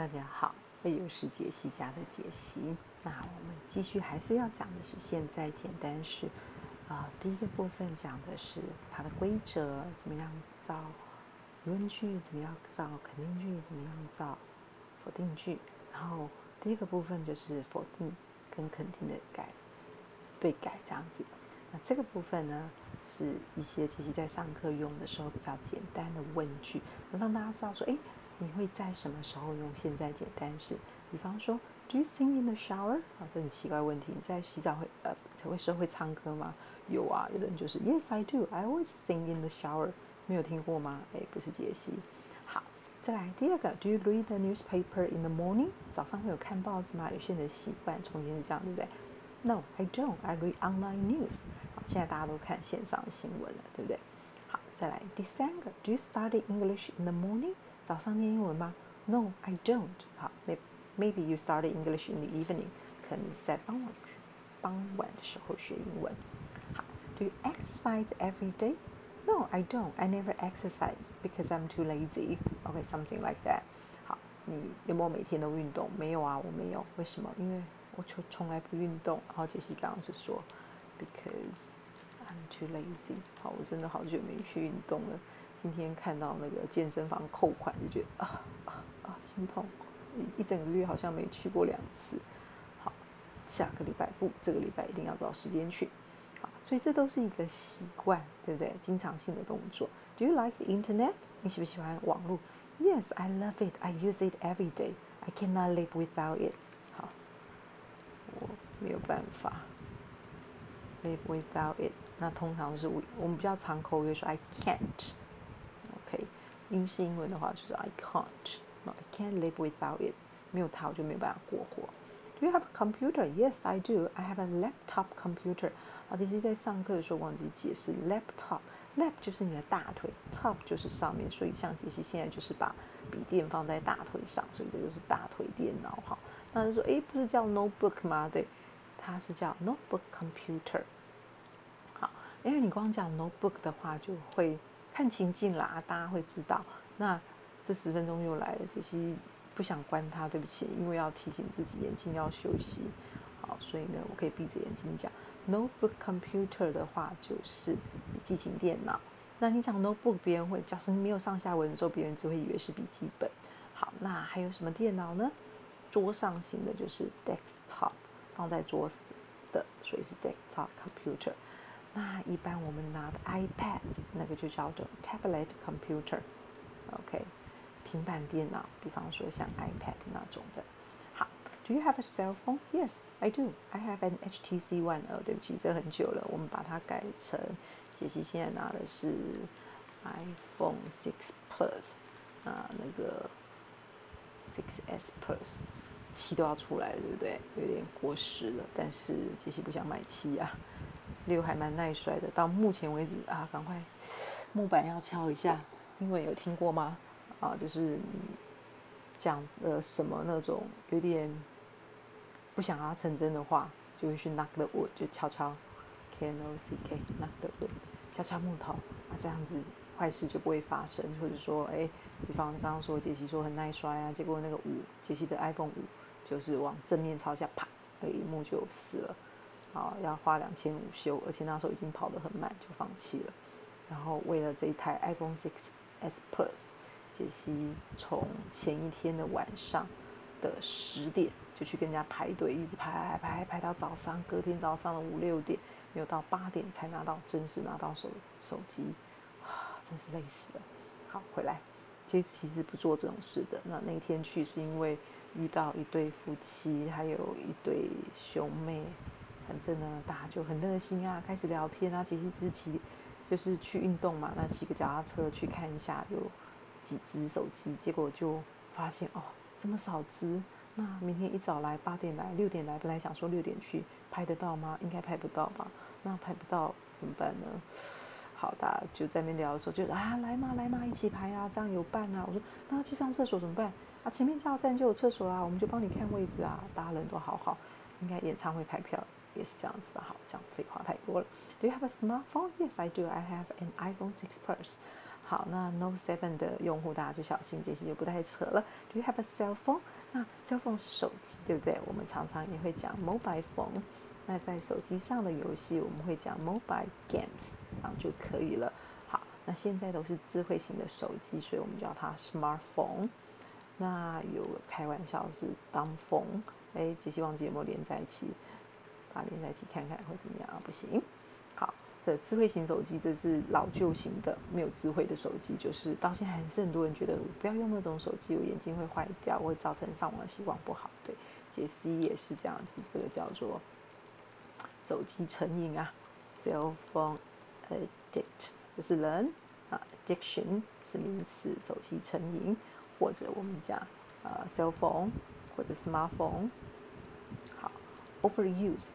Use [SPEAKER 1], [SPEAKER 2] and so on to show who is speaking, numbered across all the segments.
[SPEAKER 1] 大家好，我又是解析家的解析。那我们继续还是要讲的是现在简单式啊。第一个部分讲的是它的规则，怎么样造疑问句，怎么样造肯定句，怎么样造否定句。然后第一个部分就是否定跟肯定的改对改这样子。那这个部分呢，是一些其实在上课用的时候比较简单的问句，让大家知道说，哎。你会在什么时候用现在简单式？比方说，Do you sing in the shower？啊，这很奇怪问题。你在洗澡会呃，会时候会唱歌吗？有啊，有的人就是 Yes, I do. I always sing in the shower。没有听过吗？哎，不是解析。好，再来第二个，Do you read the newspaper in the morning？早上会有看报纸吗？有些人的习惯从前是这样，对不对？No, I don't. I read online news。好，现在大家都看线上新闻了，对不对？好，再来第三个，Do you study English in the morning？早上念英文吗？No, I don't. 好，maybe you study English in the evening. 可能是在傍晚傍晚的时候学英文。好，Do you exercise every day? No, I don't. I never exercise because I'm too lazy. Okay, something like that. 好，你有没有每天都运动？没有啊，我没有。为什么？因为我就从来不运动。然后杰西刚刚是说，because I'm too lazy. 好，我真的好久没去运动了。 今天看到那个健身房扣款，就觉得啊啊啊心痛，一一整个月好像没去过两次。好，下个礼拜不，这个礼拜一定要找时间去。好，所以这都是一个习惯，对不对？经常性的动作。Do you like the internet？你喜不喜欢网络？Yes, I love it. I use it every day. I cannot live without it. 好，我没有办法 live without it。那通常是我我们比较常口语说 I can't。英式英文的话就是 I can't no i can't live without it，没有它我就没有办法过活。Do you have a computer? Yes, I do. I have a laptop computer. 啊，其实在上课的时候忘记解释 laptop。lap 就是你的大腿，top 就是上面，所以像杰西现在就是把笔电放在大腿上，所以这个是大腿电脑哈。那就说，诶，不是叫 notebook 吗？对，它是叫 notebook computer。好，因为你光讲 notebook 的话，就会。看情境啦，大家会知道。那这十分钟又来了，杰西不想关它，对不起，因为要提醒自己眼睛要休息。好，所以呢，我可以闭着眼睛讲。Notebook computer 的话就是笔记型电脑。那你讲 notebook，别人会假设没有上下文的时候，别人只会以为是笔记本。好，那还有什么电脑呢？桌上型的就是 desktop，放在桌子的，所以是 desktop computer。那一般我们拿的 iPad 那个就叫做 tablet computer，OK，平板电脑，比方说像 iPad 那种的。好，Do you have a cell phone? Yes, I do. I have an HTC One。哦，对不起，这很久了，我们把它改成，杰西现在拿的是 iPhone 6 Plus 啊，那个 6S Plus，七都要出来了，对不对？有点过时了，但是杰西不想买七啊。六还蛮耐摔的，到目前为止啊，赶快木板要敲一下，因为有听过吗？啊，就是讲了什么那种有点不想要成真的话，就会去 knock the wood，就敲敲 k n o c k knock the wood，敲敲木头啊，这样子坏事就不会发生。或者说，哎，比方刚刚说杰西说很耐摔啊，结果那个五杰西的 iPhone 五就是往正面朝下，啪，那个荧幕就死了。好，要花两千五修，而且那时候已经跑得很慢，就放弃了。然后为了这一台 iPhone 6s Plus，杰西从前一天的晚上的十点就去跟人家排队，一直排排排排到早上，隔天早上的五六点，没有到八点才拿到正式拿到手手机，啊，真是累死了。好，回来，其实其实不做这种事的。那那天去是因为遇到一对夫妻，还有一对兄妹。反正呢，大家就很热心啊，开始聊天啊。杰西只是骑，就是去运动嘛。那骑个脚踏车去看一下有几只手机，结果就发现哦，这么少只。那明天一早来，八点来，六点来，本来想说六点去拍得到吗？应该拍不到吧？那拍不到怎么办呢？好，大家就在那边聊的时候，就啊，来嘛来嘛，一起拍啊，这样有伴啊。我说那去上厕所怎么办？啊，前面加油站就有厕所啦，我们就帮你看位置啊。大家人都好好，应该演唱会排票。也是这样子吧，好，这样废话太多了。Do you have a smartphone? Yes, I do. I have an iPhone 6 Plus. 好，那 Note Seven 的用户大家就小心，这些就不太扯了。Do you have a cell phone？那 cell phone 是手机，对不对？我们常常也会讲 mobile phone。那在手机上的游戏，我们会讲 mobile games，这样就可以了。好，那现在都是智慧型的手机，所以我们叫它 smartphone。那有开玩笑是 dumphone 哎，杰西忘记有没有连在一起，把连在一起看看会怎么样啊？不行。好，这智慧型手机这是老旧型的，没有智慧的手机，就是到现在还是很多人觉得不要用那种手机，我眼睛会坏掉，会造成上网的习惯不好。对，杰西也是这样子，这个叫做手机成瘾啊，cell phone addict，这是人啊，addiction 是名词，手机成瘾。或者我们讲，呃，cell phone 或者 smartphone，好，overuse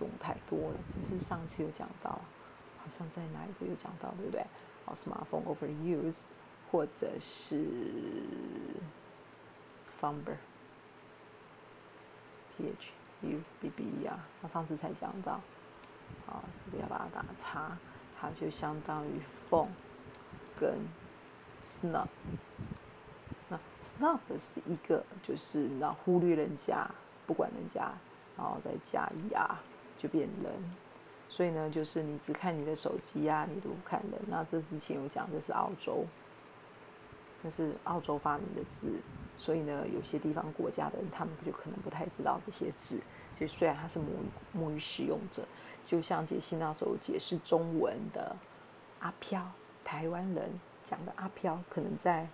[SPEAKER 1] 用太多了，只是上次有讲到，好像在哪一个有讲到，对不对？好，smartphone overuse，或者是 fumble，p h u b b e 啊，他上次才讲到，啊，这个要把它打叉，它就相当于 phone 跟 snub。那 snub 是一个，就是那忽略人家，不管人家，然后再加 er 就变人。所以呢，就是你只看你的手机啊，你都不看人。那这之前有讲，这是澳洲，那是澳洲发明的字。所以呢，有些地方国家的人，他们就可能不太知道这些字。就虽然他是母语母语使用者，就像杰西那时候解释中文的阿飘，台湾人讲的阿飘，可能在。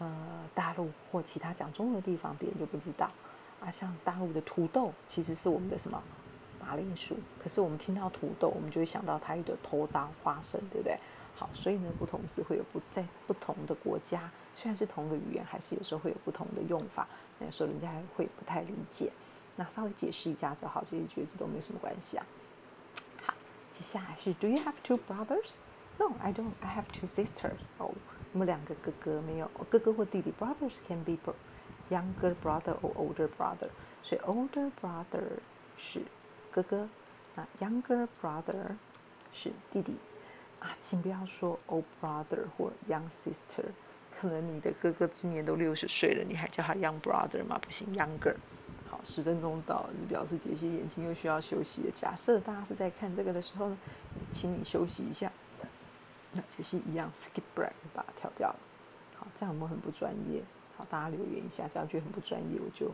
[SPEAKER 1] 呃，大陆或其他讲中文的地方，别人就不知道啊。像大陆的土豆，其实是我们的什么马铃薯？可是我们听到土豆，我们就会想到它有的头刀花生，对不对？好，所以呢，不同字会有不在不同的国家，虽然是同个语言，还是有时候会有不同的用法。那时候人家还会不太理解。那稍微解释一下就好，这些句子都没什么关系啊。好，接下来是 Do you have two brothers? No, I don't. I have two sisters. 哦。我们两个哥哥没有哥哥或弟弟，brothers can be younger brother or older brother，所以 older brother 是哥哥，那 younger brother 是弟弟啊，请不要说 old brother 或 young sister，可能你的哥哥今年都六十岁了，你还叫他 young brother 吗？不行，younger。好，十分钟到，表示杰西眼睛又需要休息了。假设大家是在看这个的时候呢，请你休息一下。那其实一样，skip break 把它跳掉了。好，这样有没有很不专业？好，大家留言一下，这样觉得很不专业，我就，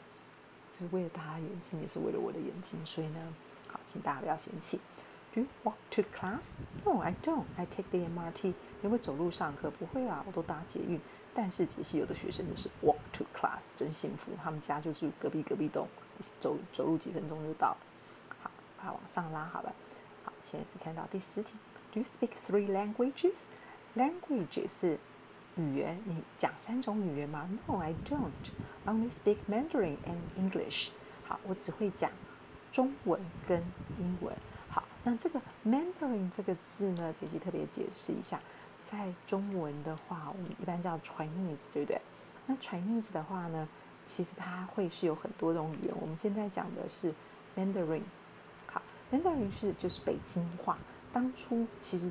[SPEAKER 1] 就是为了大家眼睛，也是为了我的眼睛，所以呢，好，请大家不要嫌弃。Do you walk to class? No, I don't. I take the MRT. 你会走路上课？不会啊，我都搭捷运。但是其实有的学生就是 walk to class，真幸福，他们家就住隔壁隔壁栋，走走路几分钟就到了。好，把它往上拉好了。好，现在是看到第四题。Do you speak three languages? Language 是语言，你讲三种语言吗？No, I don't. Only speak Mandarin and English. 好，我只会讲中文跟英文。好，那这个 Mandarin 这个字呢，姐姐特别解释一下，在中文的话，我们一般叫 Chinese，对不对？那 Chinese 的话呢，其实它会是有很多种语言。我们现在讲的是 Mandarin。好，Mandarin 是就是北京话。当初其实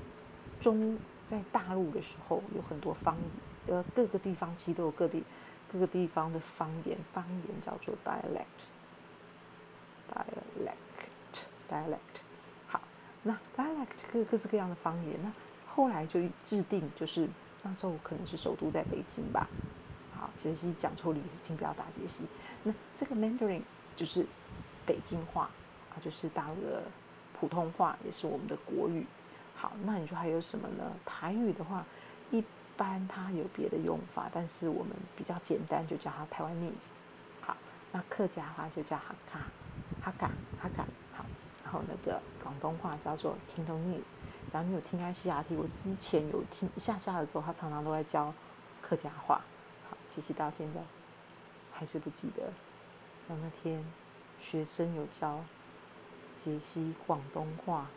[SPEAKER 1] 中在大陆的时候有很多方言，呃，各个地方其实都有各地各个地方的方言，方言叫做 dialect，dialect，dialect。好，那 dialect 各各式各样的方言，那后来就制定，就是那时候可能是首都在北京吧。好，杰西讲错历史，请不要打杰西。那这个 Mandarin 就是北京话啊，就是大陆的。普通话也是我们的国语。好，那你说还有什么呢？台语的话，一般它有别的用法，但是我们比较简单，就叫它台湾 nese。好，那客家话就叫哈卡哈嘎哈嘎。好，然后那个广东话叫做 Cantonese。只要你有听 ICRT，我之前有听下下的时候，他常常都在教客家话。好，其实到现在还是不记得。然后那天学生有教。杰西广东话，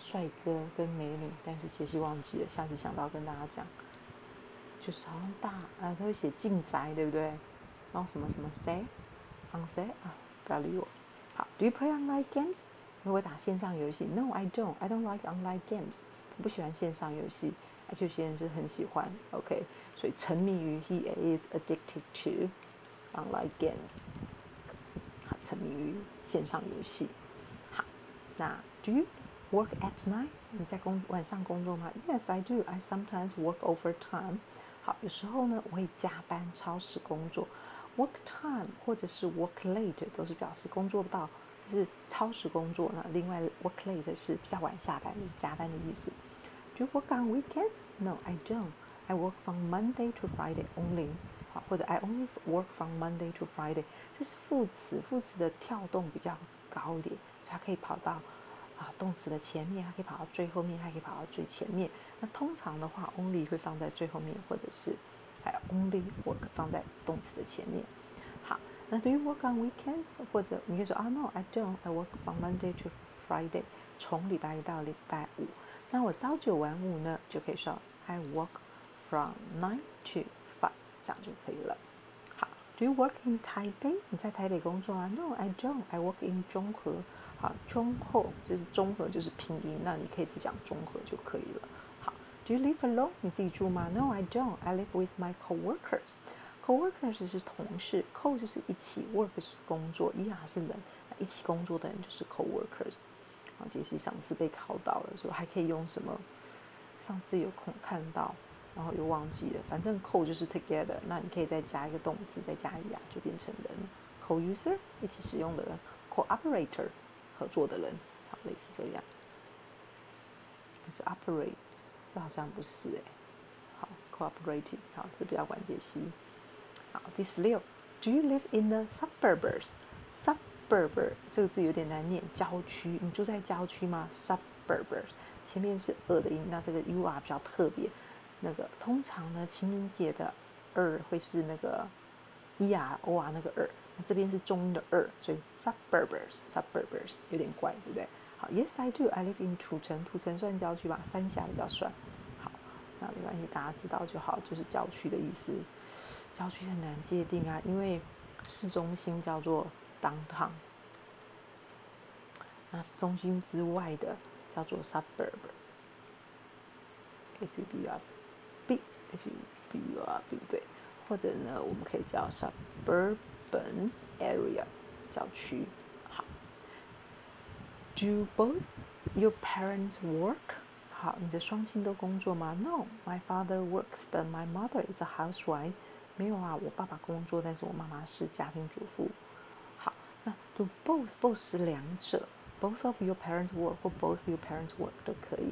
[SPEAKER 1] 帅哥跟美女，但是杰西忘记了，下次想到跟大家讲。就是好像大啊，他会写进宅，对不对？然后什么什么 say，on say 啊，不要理我。好，Do you play online games？如果打线上游戏？No，I don't。I don't like online games。我不喜欢线上游戏。而且有些人是很喜欢，OK，所以沉迷于 he is addicted to online games，好，沉迷于线上游戏。好，那 Do you work at night？你在工晚上工作吗？Yes, I do. I sometimes work overtime. 好，有时候呢，我会加班超时工作。Work time 或者是 work late 都是表示工作到是超时工作呢。另外，work late 是比较晚下班，就是加班的意思。Do you work on weekends? No, I don't. I work from Monday to Friday only. 好，或者 I only work from Monday to Friday. 这是副词，副词的跳动比较高一点，所以它可以跑到 啊动词的前面，它可以跑到最后面，还可以跑到最前面。那通常的话，only 会放在最后面，或者是还有 only work 放在动词的前面。好，那 Do you work on weekends? 或者你可以说啊，No, I don't. I work from Monday to Friday. 从礼拜一到礼拜五。那我朝九晚五呢，就可以说 I work from nine to five，这样就可以了。好，Do you work in Taipei？你在台北工作啊？No, I don't. I work in 中和。好，中和就是中和就是拼音，那你可以只讲中和就可以了。好，Do you live alone？你自己住吗？No, I don't. I live with my coworkers. Coworkers 是同事，co 就是一起，work 是工作，er 是人，那一起工作的人就是 coworkers。杰西上次被考到了，说还可以用什么？上次有空看到，然后又忘记了。反正 co 就是 together，那你可以再加一个动词，再加一啊，就变成人。co-user 一起使用的人，co-operator 合作的人，好，类似这样。是 operate，这好像不是哎。好，cooperating，好，这比较管杰西。好，第十六，Do you live in the suburbs？Suburb，这个字有点难念，郊区。你住在郊区吗？suburb 前面是 er 的音，那这个 u r 比较特别。那个通常呢，清明节的 er 会是那个 e r o r 那个 er，那这边是中的二所以 suburbs suburbs 有点怪，对不对？好，Yes I do. I live in 土城，土城算郊区吧？三峡比较算。好，那没关系，大家知道就好，就是郊区的意思。郊区很难界定啊，因为市中心叫做。downtown，那中心之外的叫做 suburb，s u b r b，s u b r b 对，或者呢，我们可以叫 suburb suburban area，郊区。好，Do both your parents work？好，你的双亲都工作吗？No，my father works，but my mother is a housewife。没有啊，我爸爸工作，但是我妈妈是家庭主妇。Do both both 是两者，both of your parents work 或 both your parents work 都可以。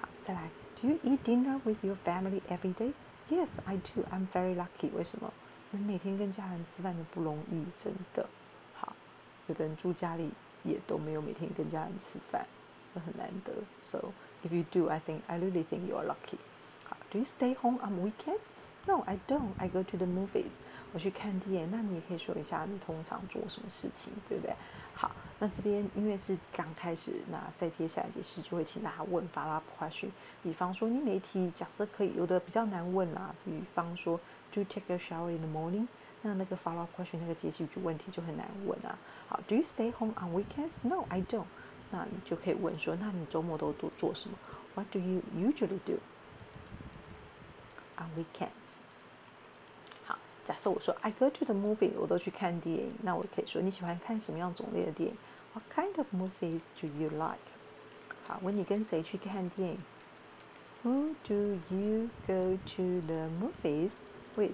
[SPEAKER 1] 好，再来，Do you eat dinner with your family every day? Yes, I do. I'm very lucky. 为什么？ 你每天跟家人吃饭都不容易，真的。好，有的人住家里也都没有每天跟家人吃饭，这很难得。So if you do, I think I really think you are lucky.，Do you stay home on weekends? No, I don't. I go to the movies. 我去看电影，那你也可以说一下你通常做什么事情，对不对？好，那这边因为是刚开始，那再接下来解释就会请大家问 follow up question。比方说你每题假设可以有的比较难问啦，比方说 Do you take a shower in the morning？那那个 follow up question 那个解析句问题就很难问啊。好，Do you stay home on weekends？No, I don't。那你就可以问说，那你周末都都做什么？What do you usually do on weekends？假设我说 I go to the movie，我都去看电影，那我可以说你喜欢看什么样种类的电影？What kind of movies do you like？好，问你跟谁去看电影？Who do you go to the movies with？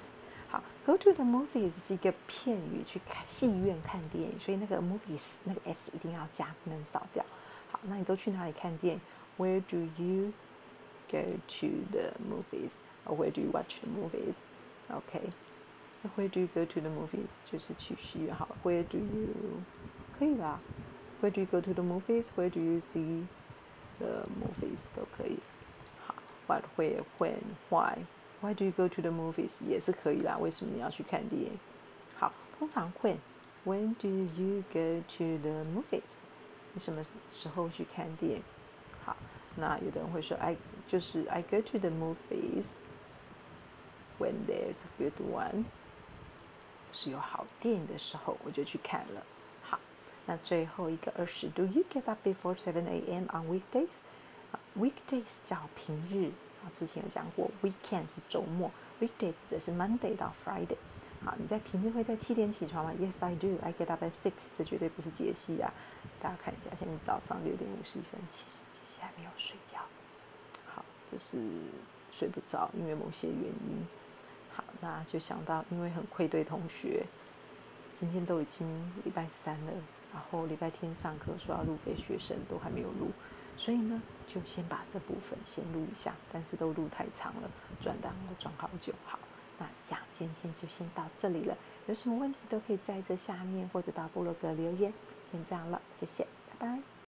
[SPEAKER 1] 好，go to the movies 是一个片语，去看戏院看电影，所以那个 movies 那个 s 一定要加，不能少掉。好，那你都去哪里看电影？Where do you go to the movies？Or where do you watch the movies？OK。Where do you go to the movies？就是去戏院好。Where do you 可以啦。Where do you go to the movies？Where do you see the movies 都可以。好，What where when why why do you go to the movies 也是可以啦。为什么你要去看电影？好，通常 when when do you go to the movies？你什么时候去看电影？好，那有的人会说 I 就是 I go to the movies when there's a good one。是有好电影的时候，我就去看了。好，那最后一个二十，Do you get up before seven a.m. on weekdays？weekdays 叫平日， 啊， 之前有讲过，weekend 是周末，weekday 指的是 Monday 到 Friday。好，你在平日会在七点起床吗？Yes, I do. I get up at six. 这绝对不是解析啊！大家看一下，现在早上六点五十一分，其实解析还没有睡觉。好，就是睡不着，因为某些原因。好，那就想到，因为很愧对同学，今天都已经礼拜三了，然后礼拜天上课说要录给学生，都还没有录。所以呢，就先把这部分先录一下，但是都录太长了，转档都转好久。好，那雅间先就先到这里了。有什么问题都可以在这下面或者到部落格留言。先这样了，谢谢，拜拜。